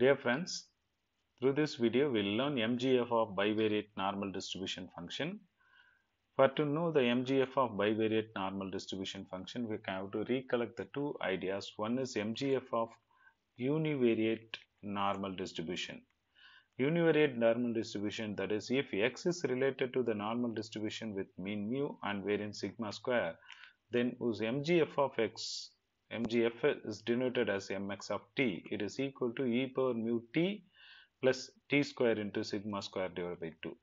Dear friends, through this video we'll learn MGF of bivariate normal distribution function. For to know the MGF of bivariate normal distribution function, we have to recollect the two ideas. One is MGF of univariate normal distribution. Univariate normal distribution that is if x is related to the normal distribution with mean mu and variance sigma square, then whose MGF of x MGF is denoted as mx of t. It is equal to e power mu t plus t square into sigma square divided by 2.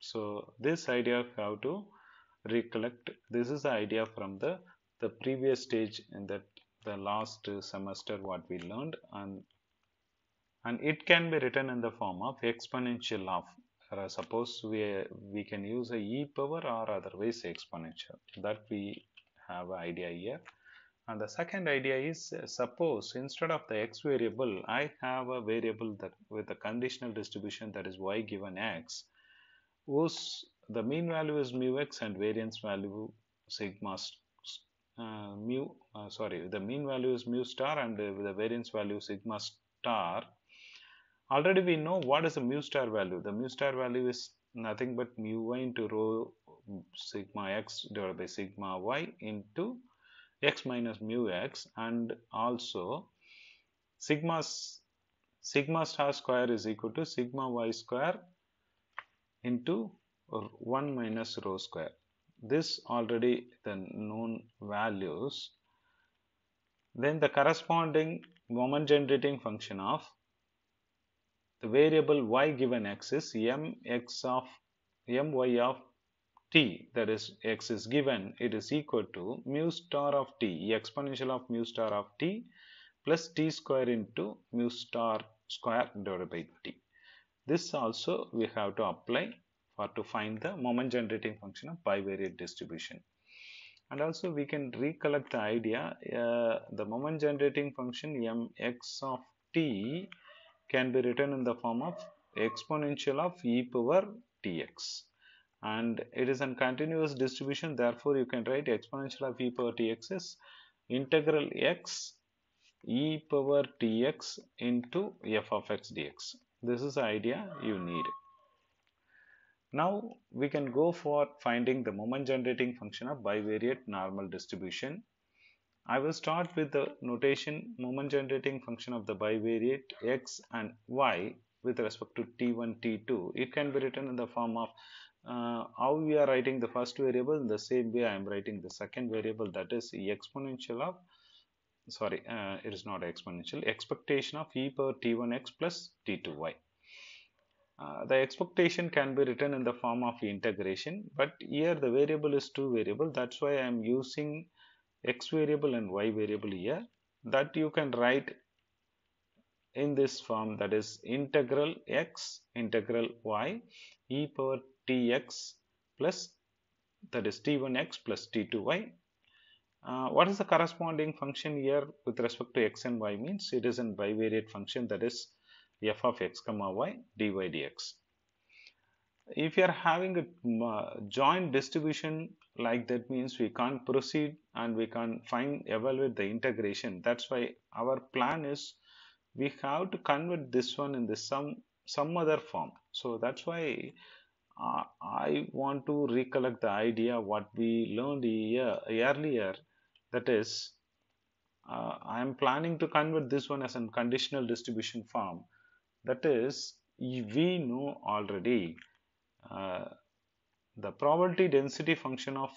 So this idea of how to recollect. This is the idea from the the previous stage in that the last semester what we learned and and it can be written in the form of exponential of suppose we we can use a e power or otherwise exponential that we have idea here and the second idea is uh, suppose instead of the x variable I have a variable that with a conditional distribution that is y given x whose the mean value is mu x and variance value sigma uh, mu uh, sorry the mean value is mu star and the variance value sigma star. Already we know what is the mu star value. The mu star value is nothing but mu y into rho sigma x divided by sigma y into x minus mu x and also sigma sigma star square is equal to sigma y square into 1 minus rho square. This already the known values. Then the corresponding moment generating function of the variable y given x is mx of my of t that is x is given it is equal to mu star of t exponential of mu star of t plus t square into mu star square divided by t. This also we have to apply for to find the moment generating function of bivariate distribution. And also we can recollect the idea uh, the moment generating function mx of t can be written in the form of exponential of e power tx and it is a continuous distribution. Therefore you can write exponential of e power tx is integral x e power tx into f of x dx. This is the idea you need. Now we can go for finding the moment generating function of bivariate normal distribution. I will start with the notation moment generating function of the bivariate x and y with respect to t1 t2 it can be written in the form of uh, how we are writing the first variable in the same way I am writing the second variable that is e exponential of sorry uh, it is not exponential expectation of e power t1x plus t2y uh, the expectation can be written in the form of integration but here the variable is two variable that's why I am using x variable and y variable here that you can write in this form that is integral x integral y e power tx plus that is t1x plus t2y uh, what is the corresponding function here with respect to x and y means? It is a bivariate function that is f of x comma y dy dx. If you are having a uh, joint distribution like that means we can't proceed and we can't find evaluate the integration. That's why our plan is we have to convert this one in the some some other form. So that's why uh, i want to recollect the idea what we learned here earlier. That is uh, i am planning to convert this one as a conditional distribution form. That is we know already uh, the probability density function of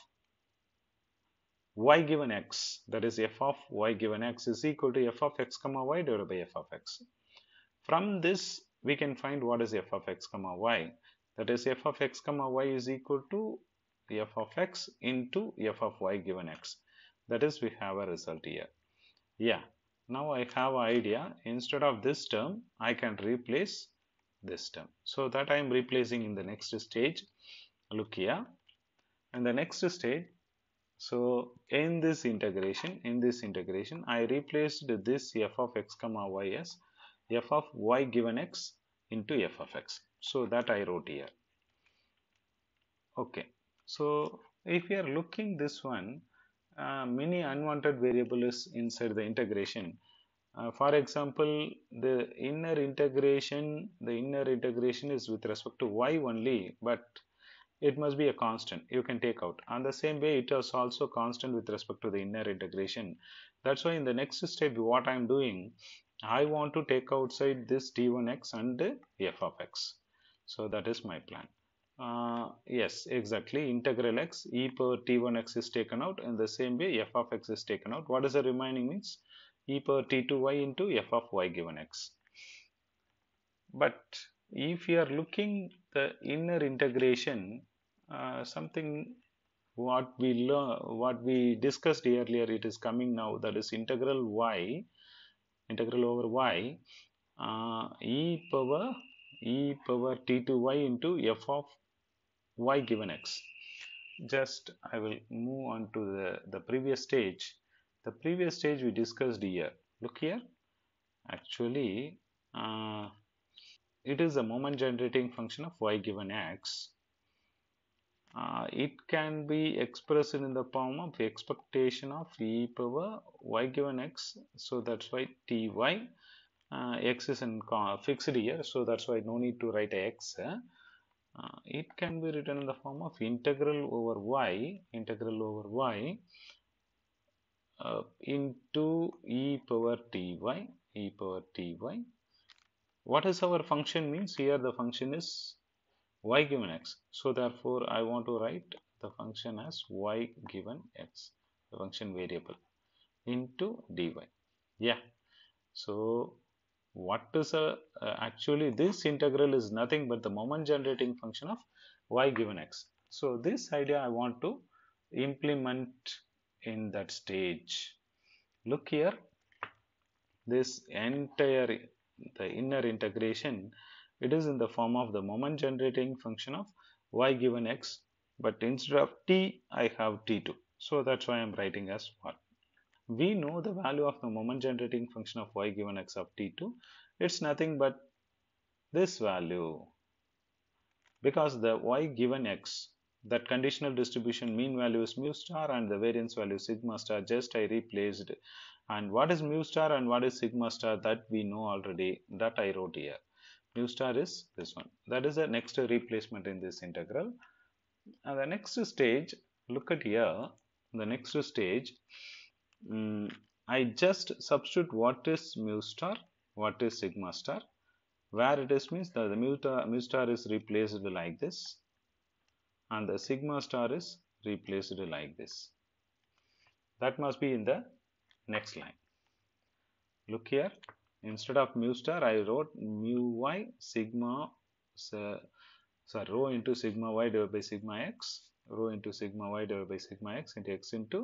y given x that is f of y given x is equal to f of x comma y divided by f of x. From this we can find what is f of x comma y that is f of x comma y is equal to f of x into f of y given x that is we have a result here. Yeah now I have idea instead of this term I can replace this term. So that I am replacing in the next stage look here in the next stage so in this integration in this integration i replaced this f of x comma y as f of y given x into f of x. So that i wrote here. Okay. So if you are looking this one uh, many unwanted variables inside the integration. Uh, for example the inner integration the inner integration is with respect to y only but it must be a constant. You can take out. And the same way it is also constant with respect to the inner integration. That's why in the next step what i'm doing i want to take outside this t1x and f of x. So that is my plan. Uh, yes exactly. Integral x e power t1x is taken out. In the same way f of x is taken out. What is the remaining means? E power t2y into f of y given x. But if you are looking the inner integration uh, something what we what we discussed earlier it is coming now that is integral y integral over y uh, e power e power t to y into f of y given x. Just i will move on to the the previous stage. The previous stage we discussed here. Look here. Actually uh, it is a moment generating function of y given x uh, it can be expressed in the form of expectation of e power y given x. So that's why ty uh, x is in fixed here. So that's why no need to write x. Uh, it can be written in the form of integral over y integral over y uh, into e power ty e power ty what is our function means? Here the function is y given x. So therefore, I want to write the function as y given x, the function variable into dy. Yeah. So what is a uh, actually this integral is nothing but the moment generating function of y given x. So this idea I want to implement in that stage. Look here, this entire the inner integration it is in the form of the moment generating function of y given x but instead of t I have t2 so that's why I'm writing as 1 we know the value of the moment generating function of y given x of t2 it's nothing but this value. Because the y given x that conditional distribution mean value is mu star and the variance value sigma star just I replaced. And what is mu star and what is sigma star that we know already that I wrote here mu star is this one. That is the next replacement in this integral. And the next stage look at here. The next stage um, I just substitute what is mu star what is sigma star. Where it is means that the mu star, mu star is replaced like this and the sigma star is replaced like this. That must be in the next line. Look here instead of mu star I wrote mu y sigma so, so rho into sigma y divided by sigma x rho into sigma y divided by sigma x into x into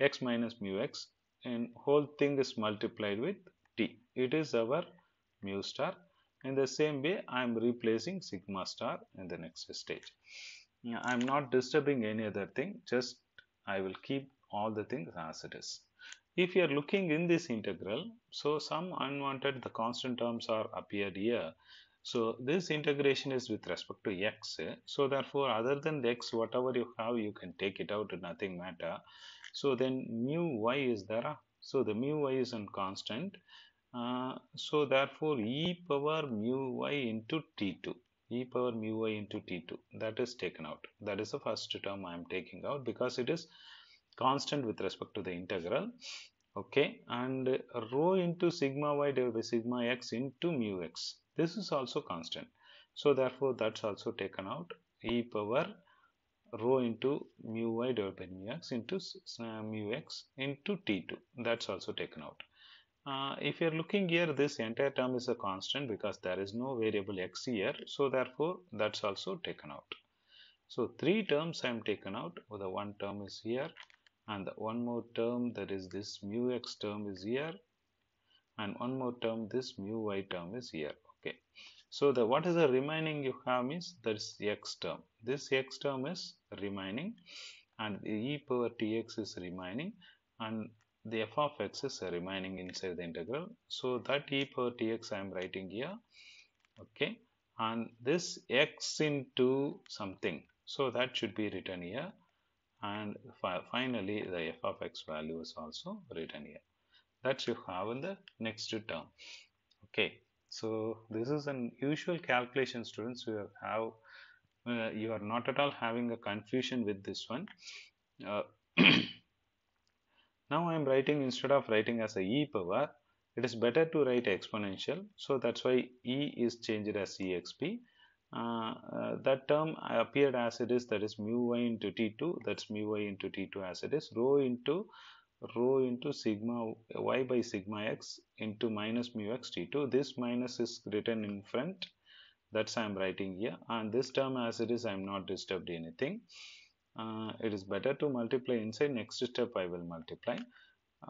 x minus mu x and whole thing is multiplied with t. It is our mu star. In the same way I am replacing sigma star in the next stage. I am not disturbing any other thing just I will keep all the things as it is if you are looking in this integral, so some unwanted the constant terms are appeared here. So this integration is with respect to x. So therefore, other than the x, whatever you have, you can take it out, nothing matter. So then mu y is there. So the mu y is a constant. Uh, so therefore, e power mu y into t2 e power mu y into t2 that is taken out that is the first term i am taking out because it is constant with respect to the integral okay? And rho into sigma y divided by sigma x into mu x. This is also constant. So therefore that's also taken out. E power rho into mu y divided by mu x into uh, mu x into t2 that's also taken out. Uh, if you're looking here this entire term is a constant because there is no variable x here. So therefore that's also taken out. So three terms I am taken out. The one term is here and one more term that is this mu x term is here. And one more term this mu y term is here. Okay. So the what is the remaining you have is this x term. This x term is remaining. And e power tx is remaining. And the f of x is remaining inside the integral. So that e power tx i am writing here. Okay. And this x into something. So that should be written here and finally the f of x value is also written here. That you have in the next term. Okay. So this is an usual calculation students. You have uh, you are not at all having a confusion with this one. Uh, now I am writing instead of writing as a e power it is better to write exponential. So that's why e is changed as exp that term appeared as it is that is mu y into t2 that's mu y into t2 as it is rho into rho into sigma y by sigma x into minus mu x t2 this minus is written in front that's I'm writing here. And this term as it is I'm not disturbed anything. Uh, it is better to multiply inside next step I will multiply.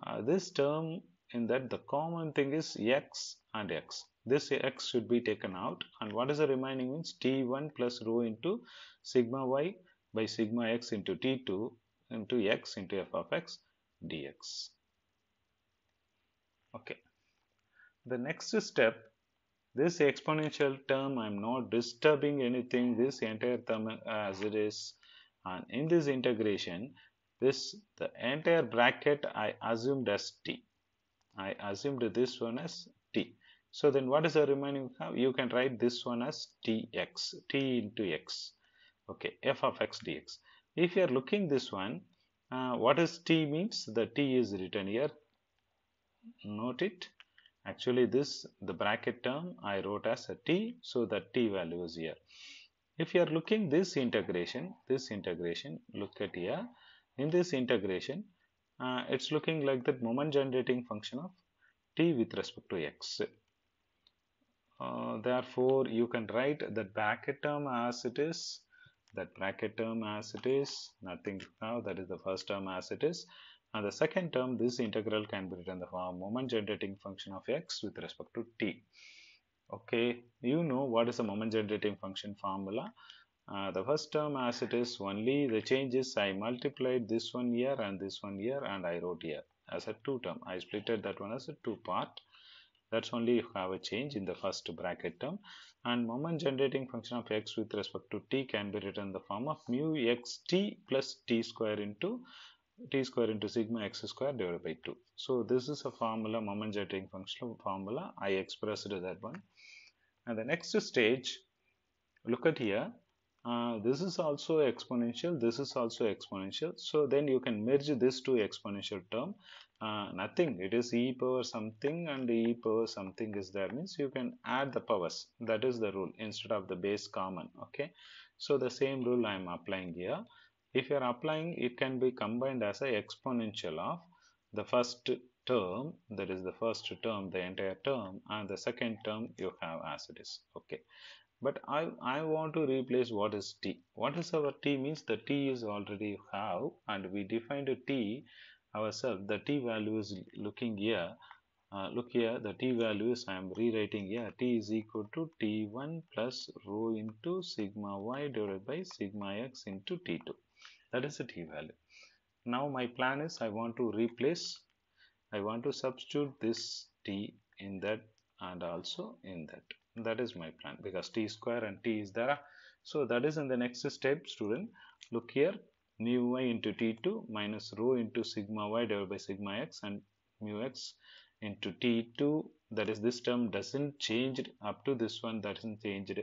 Uh, this term in that the common thing is x and x this x should be taken out. And what is the remaining means? T1 plus rho into sigma y by sigma x into t2 into x into f of x dx. Okay. The next step this exponential term i'm not disturbing anything. This entire term uh, as it is. And in this integration this the entire bracket i assumed as t. I assumed this one as so then what is the remaining you can write this one as tx t into x. Okay f of x dx if you are looking this one uh, what is t means? The t is written here. Note it. Actually this the bracket term I wrote as a t so that t value is here. If you are looking this integration this integration look at here. In this integration uh, it's looking like the moment generating function of t with respect to x uh, therefore you can write that bracket term as it is that bracket term as it is nothing now that is the first term as it is. And the second term this integral can be written in the form moment generating function of x with respect to t. Okay you know what is the moment generating function formula? Uh, the first term as it is only the change is I multiplied this one here and this one here and I wrote here as a two term. I splitted that one as a two part that's only if you have a change in the first bracket term. And moment generating function of x with respect to t can be written in the form of mu x t plus t square into t square into sigma x square divided by 2 so this is a formula moment generating function formula. I expressed that one. And the next stage look at here uh, this is also exponential this is also exponential. So then you can merge this two exponential term. Uh, nothing it is e power something and e power something is there. Means you can add the powers that is the rule instead of the base common okay? So the same rule i am applying here. If you are applying it can be combined as a exponential of the first term that is the first term the entire term and the second term you have as it is okay but I, I want to replace what is t. What is our t means the t is already have and we defined a t ourselves. The t value is looking here. Uh, look here the t value is I am rewriting here. T is equal to t1 plus rho into sigma y divided by sigma x into t2 that is the t value. Now my plan is I want to replace I want to substitute this t in that and also in that that is my plan because t square and t is there. So that is in the next step student. Look here mu y into t2 minus rho into sigma y divided by sigma x and mu x into t2 that is this term doesn't change up to this one that isn't changed.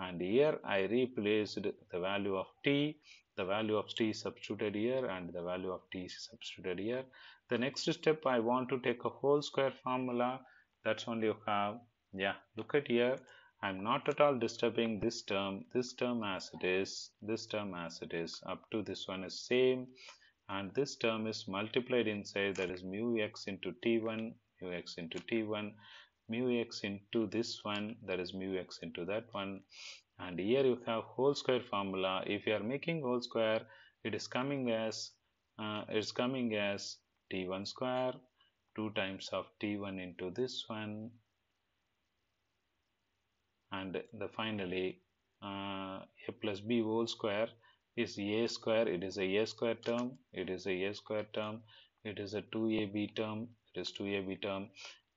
And here I replaced the value of t. The value of t is substituted here and the value of t is substituted here. The next step I want to take a whole square formula. That's only you have yeah look at here. I'm not at all disturbing this term, this term as it is, this term as it is, up to this one is same. And this term is multiplied inside that is mu x into t1, mu x into t1, mu x into this one that is mu x into that one. And here you have whole square formula. If you are making whole square it is coming as uh, it's coming as t1 square 2 times of t1 into this one and the finally uh, a plus b whole square is a square. It is a a square term. It is a a square term. It is a 2ab term. It is 2ab term.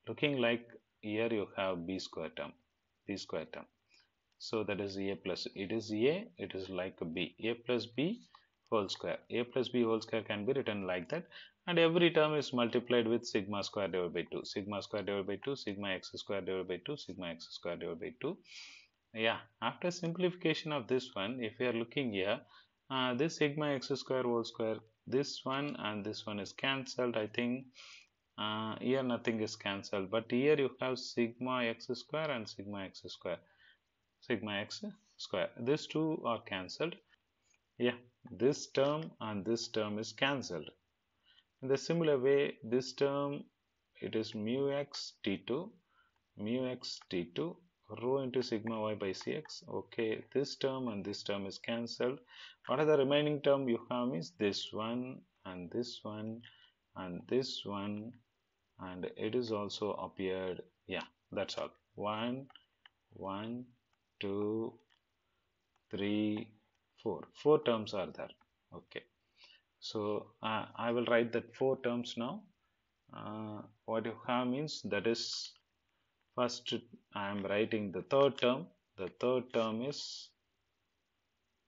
Looking like here you have b square term b square term. So that is a plus. It is a. It is like a b. A plus b whole square. A plus b whole square can be written like that. And every term is multiplied with sigma square divided by 2 sigma square divided by 2 sigma x square divided by 2 sigma x square divided by 2 yeah after simplification of this one if we are looking here uh, this sigma x square whole square this one and this one is cancelled i think. Uh, here nothing is cancelled but here you have sigma x square and sigma x square. Sigma x square. These two are cancelled. Yeah this term and this term is cancelled. In the similar way this term it is mu x t2 mu x t2 rho into sigma y by cx okay this term and this term is cancelled. What are the remaining term you have is this one and this one and this one and it is also appeared. Yeah that's all. One one two three four. Four terms are there. Okay. So uh, i will write that four terms now. Uh, what you have means that is first I am writing the third term. The third term is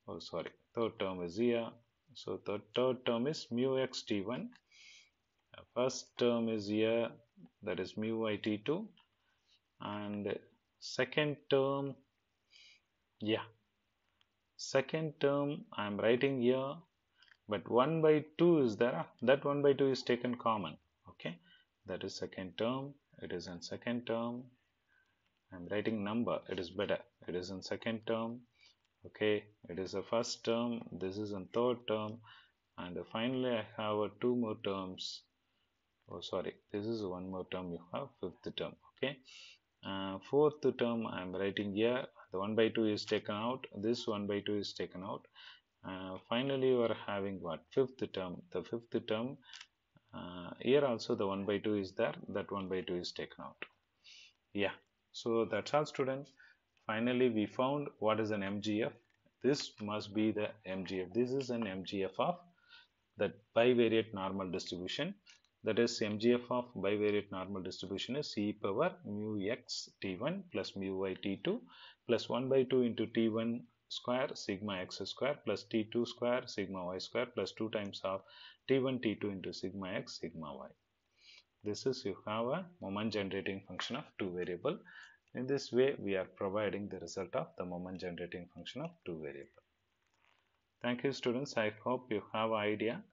oh sorry. Third term is here. So the third term is mu x t1 first term is here. That is mu y t2 and second term yeah second term I am writing here but 1 by 2 is there. That 1 by 2 is taken common okay? That is second term it is in second term. I'm writing number it is better. It is in second term okay? It is a first term this is in third term and finally I have two more terms. Oh sorry this is one more term you have fifth term okay? Uh, fourth term I am writing here the 1 by 2 is taken out this 1 by 2 is taken out uh, finally you are having what fifth term the fifth term uh, here also the 1 by 2 is there that 1 by 2 is taken out yeah so that's all students. Finally, we found what is an MGF. This must be the MGF. This is an MGF of that bivariate normal distribution. That is MGF of bivariate normal distribution is e power mu x t1 plus mu y t2 plus 1 by 2 into t1 square sigma x square plus t2 square sigma y square plus 2 times of t1 t2 into sigma x sigma y. This is you have a moment generating function of two variable. In this way we are providing the result of the moment generating function of two variable. Thank you students. I hope you have idea